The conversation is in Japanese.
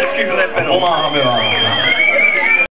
Wszystkiego lepszego. Pomachamy wam.